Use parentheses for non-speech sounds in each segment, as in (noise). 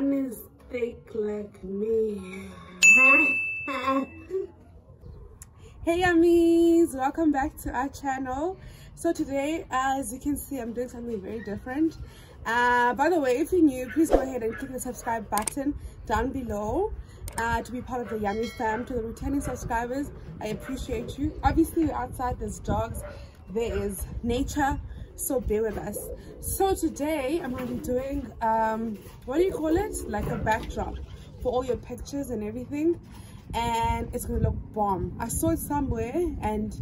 Is thick like me. (laughs) hey Yammiez, welcome back to our channel. So today, as you can see, I'm doing something very different. Uh, by the way, if you're new, please go ahead and click the subscribe button down below uh, to be part of the Yammie fam. To the returning subscribers, I appreciate you. Obviously, outside there's dogs, there is nature, so bear with us. So today, I'm going to be doing, um, what do you call it? Like a backdrop for all your pictures and everything. And it's going to look bomb. I saw it somewhere and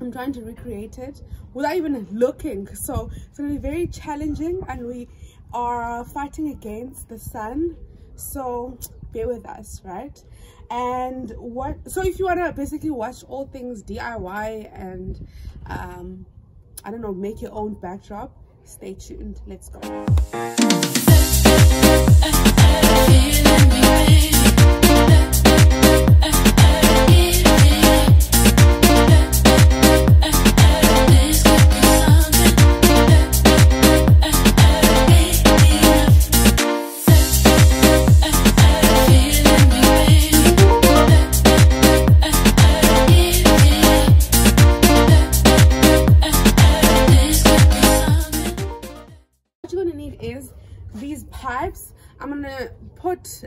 I'm trying to recreate it without even looking. So it's going to be very challenging and we are fighting against the sun. So bear with us right and what so if you want to basically watch all things diy and um i don't know make your own backdrop. Stay tuned. Let's go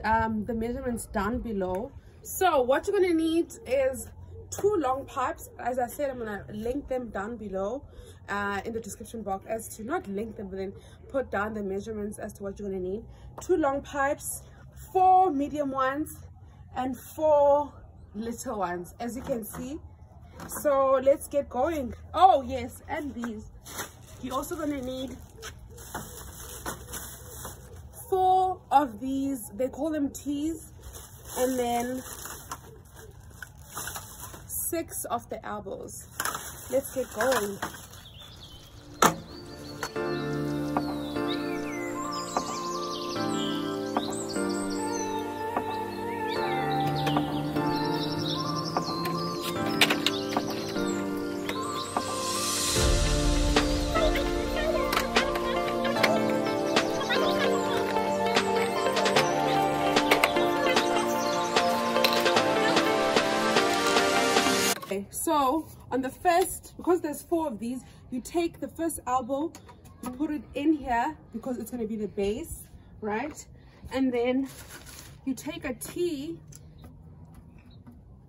um, the measurements down below. So what you're gonna need is two long pipes. As I said, I'm gonna link them down below uh, in the description box as to not link them, but then put down the measurements as to what you're gonna need. Two long pipes, four medium ones, and four little ones, as you can see. So let's get going. Oh yes, and these. You're also gonna need four of these they call them tees and then six of the elbows let's get going so on the first because there's four of these you take the first elbow you put it in here because it's going to be the base right? And then you take a T.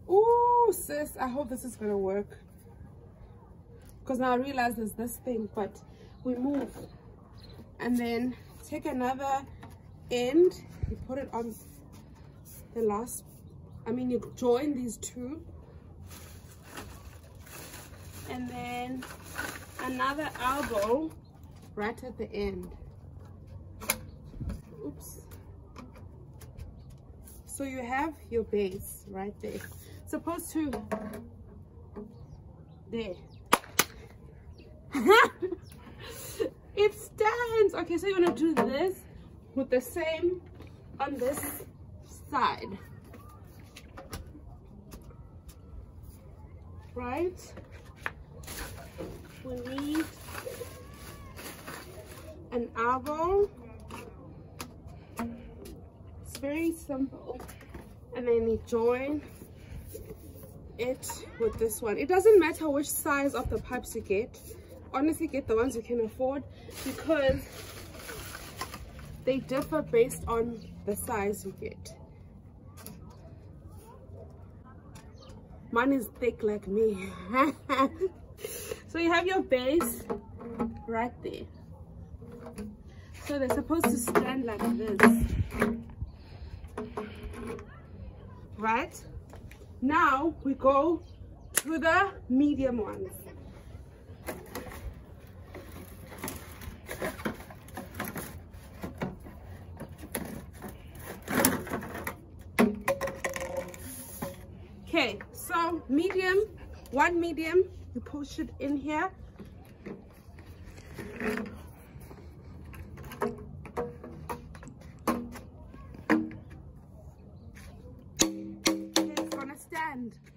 Oh sis i hope this is going to work. Because now i realize there's this thing but we move. And then take another end you put it on the last i mean you join these two and then another elbow right at the end. Oops. So you have your base right there. Supposed to there. (laughs) It stands. Okay so you're gonna do this with the same on this side. Right we need an elbow it's very simple. And then you join it with this one. It doesn't matter which size of the pipes you get. Honestly get the ones you can afford because they differ based on the size you get. Mine is thick like me (laughs) so you have your base right there. So they're supposed to stand like this. Right? Now we go to the medium ones. Okay so medium one medium you push it in here. It's gonna stand. (laughs)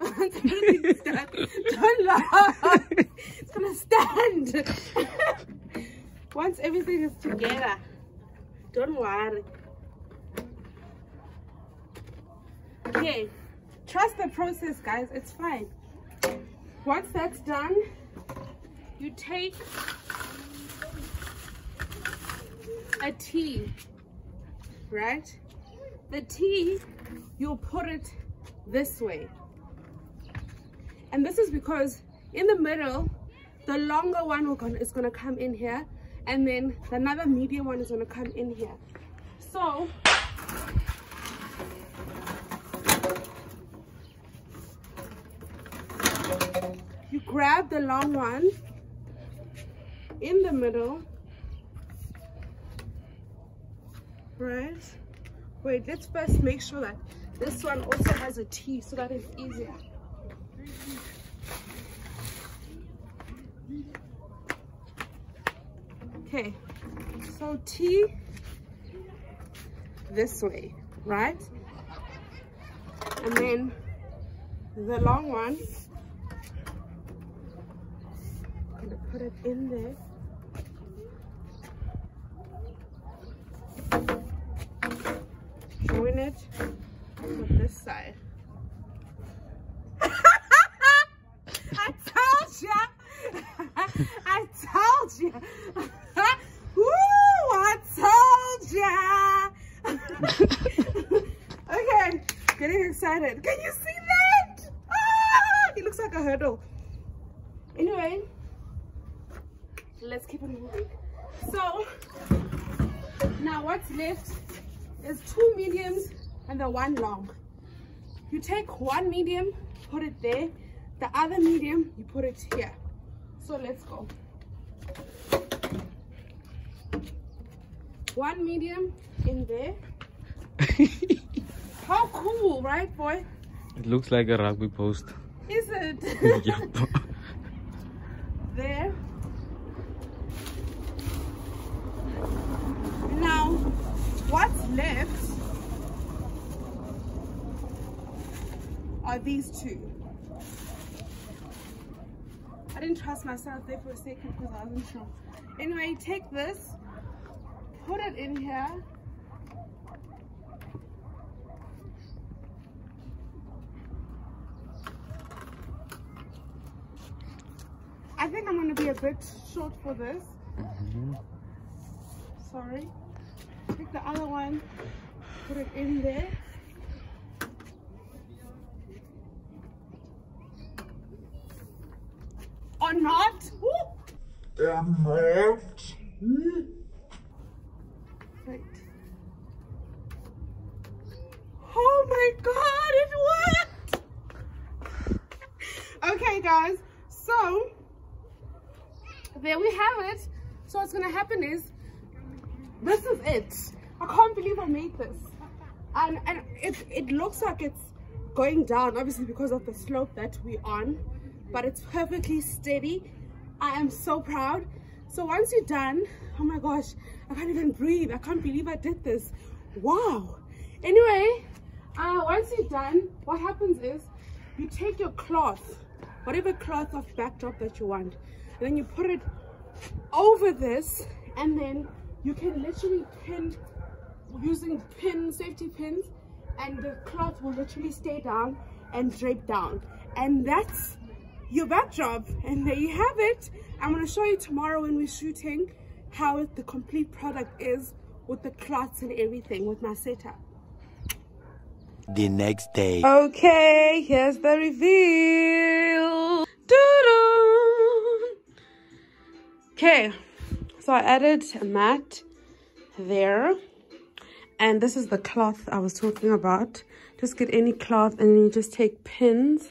Don't laugh. It's gonna stand. (laughs) Once everything is together don't worry. Okay, trust the process, guys. It's fine. Once that's done, you take a tee, right? The tee, you'll put it this way. And this is because in the middle, the longer one is going to come in here and then another medium one is going to come in here. So you grab the long one in the middle. Right? Wait let's first make sure that this one also has a T so that it's easier. Okay so T this way right? And then the long one gonna put it in there join it with this side (laughs) I told ya (laughs) I told ya (laughs) Woo, I told ya okay, getting excited. Can you see that? Ah, it looks like a hurdle. Anyway, let's keep it moving. So, now what's left is two mediums and the one long. You take one medium, put it there. The other medium, you put it here. So let's go. One medium in there. (laughs) How cool, right, boy? It looks like a rugby post. Is it? (laughs) yep. there. Now, what's left are these two. I didn't trust myself there for a second because I wasn't sure. Anyway, take this, put it in here. I think I'm going to be a bit short for this. Mm-hmm. Sorry. Take the other one, put it in there. Or not. And not. Right. Oh my god, it worked! okay, guys, so there we have it. So what's gonna happen is this is it. I can't believe I made this. And and it it looks like it's going down, obviously because of the slope that we're on, but it's perfectly steady. I am so proud. So once you're done, oh my gosh, I can't even breathe. I can't believe I did this. Wow. Anyway, uh, once you're done, what happens is you take your cloth, whatever cloth of backdrop that you want, and then you put it over this, and then you can literally pin using pin safety pins, and the cloth will literally stay down and drape down. And that's your backdrop and there you have it. I'm going to show you tomorrow when we're shooting how the complete product is with the cloths and everything with my setup. The next day. okay here's the reveal. Okay so i added a mat there and this is the cloth i was talking about. Just get any cloth and then you just take pins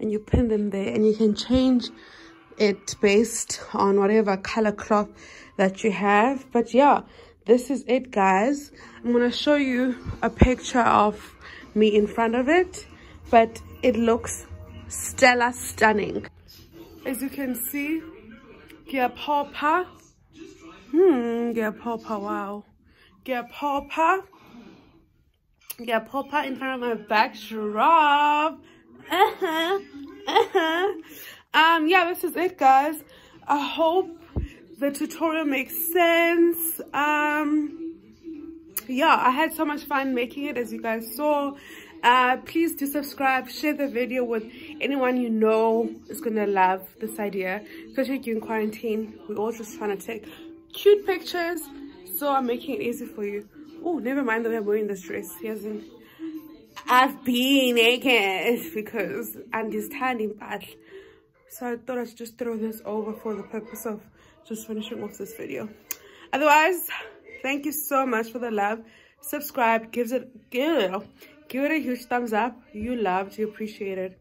and you pin them there and you can change it based on whatever color cloth that you have. But yeah this is it guys. I'm gonna show you a picture of me in front of it but it looks stellar stunning. As you can see gear papa hmm gear papa wow. Gear papa gear papa in front of my backdrop uh-huh. Uh-huh. Um yeah this is it guys. I hope the tutorial makes sense. Um yeah i had so much fun making it as you guys saw. Uh please do subscribe share the video with anyone you know is gonna love this idea. Especially during quarantine. We're all just trying to take cute pictures so i'm making it easy for you. Oh never mind that i'm wearing this dress. He hasn't i've been naked because I'm just standing bad. So i thought i'd just throw this over for the purpose of just finishing off this video. Otherwise thank you so much for the love. Subscribe gives it give, give it a huge thumbs up. You loved you appreciate it